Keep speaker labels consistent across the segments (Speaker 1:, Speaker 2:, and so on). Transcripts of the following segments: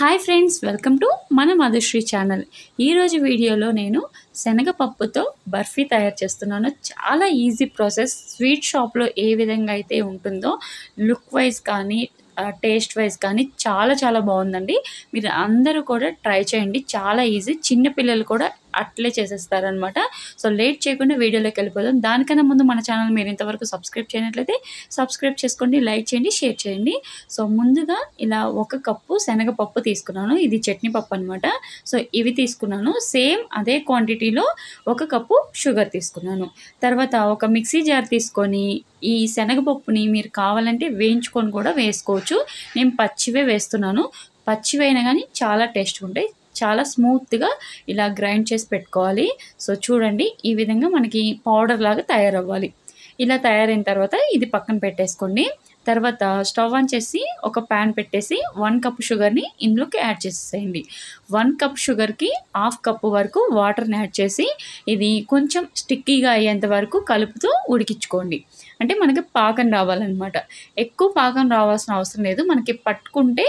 Speaker 1: Hi friends welcome to మన Madhushree channel ఈరోజు వీడియోలో నేను శనగపప్పుతో బర్ఫీ తయారు చేస్తున్నాను. చాలా ఈజీ ప్రాసెస్ స్వీట్ షాప్లో ఏ విధంగా అయితే ఉంటుందో లుక్ వైజ్ కానీ టేస్ట్ వైజ్ కానీ చాలా చాలా బాగుందండి. మీరు అందరూ కూడా ట్రై చేయండి. చాలా ఈజీ చిన్నపిల్లలు కూడా అట్లే చేసేస్తారనమాట సో లేట్ చేయకుండా వీడియోలోకి వెళ్ళిపోదాం. దానికన్నా ముందు మన ఛానల్ మీరు ఇంతవరకు సబ్స్క్రైబ్ చేయనట్లయితే సబ్స్క్రైబ్ చేసుకోండి లైక్ చేయండి షేర్ చేయండి. సో ముందుగా ఇలా ఒక కప్పు శనగపప్పు తీసుకున్నాను. ఇది చట్నీ పప్పు అనమాట సో ఇవి తీసుకున్నాను. సేమ్ అదే క్వాంటిటీలో ఒక కప్పు షుగర్ తీసుకున్నాను. తర్వాత ఒక మిక్సీ జార్ తీసుకొని ఈ శనగపప్పుని మీరు కావాలంటే వేయించుకొని కూడా వేసుకోవచ్చు. నేను పచ్చివే వేస్తున్నాను. పచ్చివైనా కానీ చాలా టేస్ట్గా ఉంటాయి. చాలా స్మూత్గా ఇలా గ్రైండ్ చేసి పెట్టుకోవాలి. సో చూడండి ఈ విధంగా మనకి పౌడర్ లాగా తయారవ్వాలి. ఇలా తయారైన తర్వాత ఇది పక్కన పెట్టేసుకోండి. తర్వాత స్టవ్ ఆన్ చేసి ఒక ప్యాన్ పెట్టేసి వన్ కప్ షుగర్ని ఇందులోకి యాడ్ చేసేసేయండి. వన్ కప్ షుగర్కి హాఫ్ కప్ వరకు వాటర్ని యాడ్ చేసి ఇది కొంచెం స్టిక్కీగా అయ్యేంత వరకు కలుపుతూ ఉడికించుకోండి. అంటే మనకి పాకం రావాలన్నమాట. ఎక్కువ పాకం రావాల్సిన అవసరం లేదు. మనకి పట్టుకుంటే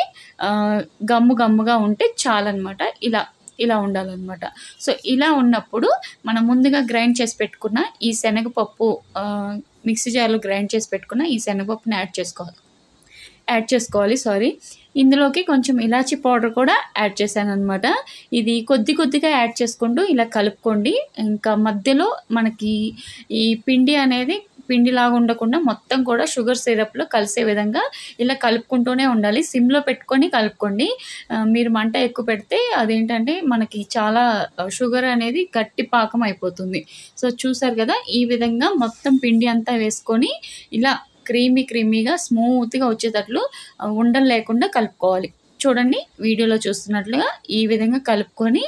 Speaker 1: గమ్ము గమ్ముగా ఉంటే చాలన్నమాట. ఇలా ఇలా ఉండాలన్నమాట. సో ఇలా ఉన్నప్పుడు మనం ముందుగా గ్రైండ్ చేసి పెట్టుకున్న ఈ శనగపప్పు మిక్సీ జార్లో గ్రైండ్ చేసి పెట్టుకున్న ఈ శనగపప్పుని యాడ్ చేసుకోవాలి. యాడ్ చేసుకోవాలి సారీ. ఇందులోకి కొంచెం ఇలాచి పౌడర్ కూడా యాడ్ చేశాను అనమాట ఇది కొద్ది కొద్దిగా యాడ్ చేసుకుంటూ ఇలా కలుపుకోండి. ఇంకా మధ్యలో మనకి ఈ పిండి అనేది పిండిలాగా ఉండకుండా మొత్తం కూడా షుగర్ సిరప్లో కలిసే విధంగా ఇలా కలుపుకుంటూనే ఉండాలి. సిమ్లో పెట్టుకొని కలుపుకోండి. మీరు మంట ఎక్కువ పెడితే అదేంటంటే మనకి చాలా షుగర్ అనేది గట్టి పాకం అయిపోతుంది. సో చూసారు కదా ఈ విధంగా మొత్తం పిండి అంతా వేసుకొని ఇలా క్రీమీ క్రీమీగా స్మూత్గా వచ్చేటట్లు ఉండలు లేకుండా కలుపుకోవాలి. చూడండి వీడియోలో చూస్తున్నట్లుగా ఈ విధంగా కలుపుకొని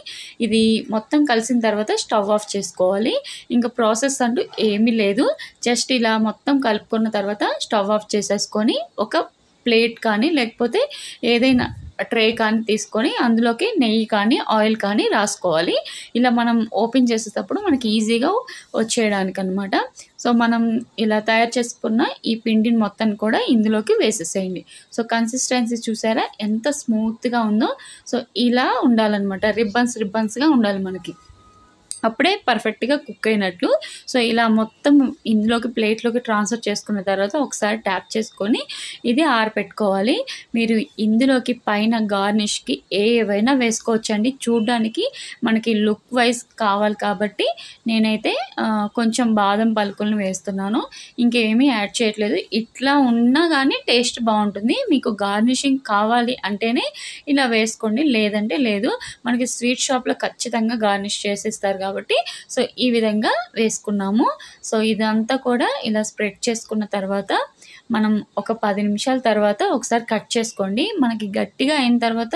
Speaker 1: ఇది మొత్తం కలిసిన తర్వాత స్టవ్ ఆఫ్ చేసుకోవాలి. ఇంకా ప్రాసెస్ అంటూ ఏమీ లేదు. జస్ట్ ఇలా మొత్తం కలుపుకున్న తర్వాత స్టవ్ ఆఫ్ చేసేసుకొని ఒక ప్లేట్ కానీ లేకపోతే ఏదైనా ట్రే కానీ తీసుకొని అందులోకి నెయ్యి కానీ ఆయిల్ కానీ రాసుకోవాలి. ఇలా మనం ఓపెన్ చేసేటప్పుడు మనకి ఈజీగా వచ్చేయడానికి అనమాట సో మనం ఇలా తయారు చేసుకున్న ఈ పిండిని మొత్తం కూడా ఇందులోకి వేసేసేయండి. సో కన్సిస్టెన్సీ చూసారా? ఎంత స్మూత్గా ఉందో. సో ఇలా ఉండాలన్నమాట. రిబ్బన్స్ రిబ్బన్స్గా ఉండాలి మనకి. అప్పుడే పర్ఫెక్ట్గా కుక్ అయినట్లు. సో ఇలా మొత్తం ఇందులోకి ప్లేట్లోకి ట్రాన్స్ఫర్ చేసుకున్న తర్వాత ఒకసారి ట్యాప్ చేసుకొని ఇది ఆరపెట్టుకోవాలి. మీరు ఇందులోకి పైన గార్నిష్కి ఏవైనా వేసుకోవచ్చండి. చూడ్డానికి మనకి లుక్ వైజ్ కావాలి కాబట్టి నేనైతే కొంచెం బాదం పలుకులను వేస్తున్నాను. ఇంకేమీ యాడ్ చేయట్లేదు. ఇట్లా ఉన్నా కానీ టేస్ట్ బాగుంటుంది. మీకు గార్నిషింగ్ కావాలి అంటేనే ఇలా వేసుకోండి. లేదంటే లేదు. మనకి స్వీట్ షాప్లో ఖచ్చితంగా గార్నిష్ చేసేస్తారు కాబట్టి కాబట్టి సో ఈ విధంగా వేసుకున్నాము. సో ఇదంతా కూడా ఇలా స్ప్రెడ్ చేసుకున్న తర్వాత మనం ఒక పది నిమిషాల తర్వాత ఒకసారి కట్ చేసుకోండి. మనకి గట్టిగా అయిన తర్వాత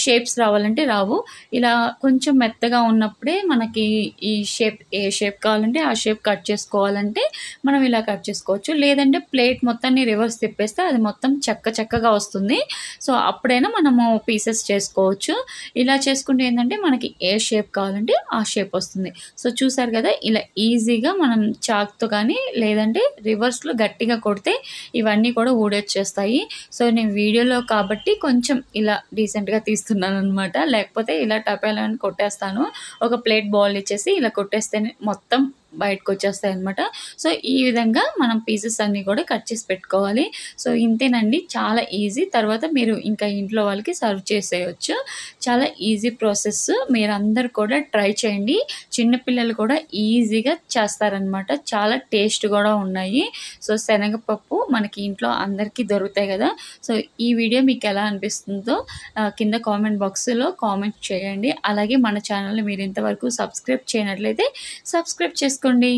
Speaker 1: షేప్స్ రావాలంటే రావు. ఇలా కొంచెం మెత్తగా ఉన్నప్పుడే మనకి ఈ షేప్ ఏ షేప్ కావాలంటే ఆ షేప్ కట్ చేసుకోవాలంటే మనం ఇలా కట్ చేసుకోవచ్చు. లేదంటే ప్లేట్ మొత్తాన్ని రివర్స్ తిప్పేస్తే అది మొత్తం చెక్క చెక్కగా వస్తుంది. సో అప్పుడైనా మనము పీసెస్ చేసుకోవచ్చు. ఇలా చేసుకుంటే ఏంటంటే మనకి ఏ షేప్ కావాలంటే ఆ షేప్ వస్తుంది. సో చూసారు కదా ఇలా ఈజీగా మనం చాక్తో కానీ లేదంటే రివర్స్లో గట్టిగా కొడితే ఇవన్నీ కూడా ఊడొచ్చేస్తాయి. సో నేను వీడియోలో కాబట్టి కొంచెం ఇలా డీసెంట్గా తీస్తున్నాను అనమాట లేకపోతే ఇలా టపాలని కొట్టేస్తాను. ఒక ప్లేట్ బాల్ ఇచ్చేసి ఇలా కొట్టేస్తేనే మొత్తం బయటకు వచ్చేస్తాయి అనమాట సో ఈ విధంగా మనం పీసెస్ అన్నీ కూడా కట్ చేసి పెట్టుకోవాలి. సో ఇంతేనండి. చాలా ఈజీ తర్వాత మీరు ఇంకా ఇంట్లో వాళ్ళకి సర్వ్ చేసేయచ్చు. చాలా ఈజీ ప్రాసెస్ మీరందరు కూడా ట్రై చేయండి. చిన్నపిల్లలు కూడా ఈజీగా చేస్తారనమాట చాలా టేస్ట్ కూడా ఉన్నాయి. సో శనగపప్పు మనకి ఇంట్లో అందరికీ దొరుకుతాయి కదా. సో ఈ వీడియో మీకు ఎలా అనిపిస్తుందో కింద కామెంట్ బాక్స్లో కామెంట్ చేయండి. అలాగే మన ఛానల్ని మీరు ఇంతవరకు సబ్స్క్రైబ్ చేయనట్లయితే సబ్స్క్రైబ్ చేసుకోండి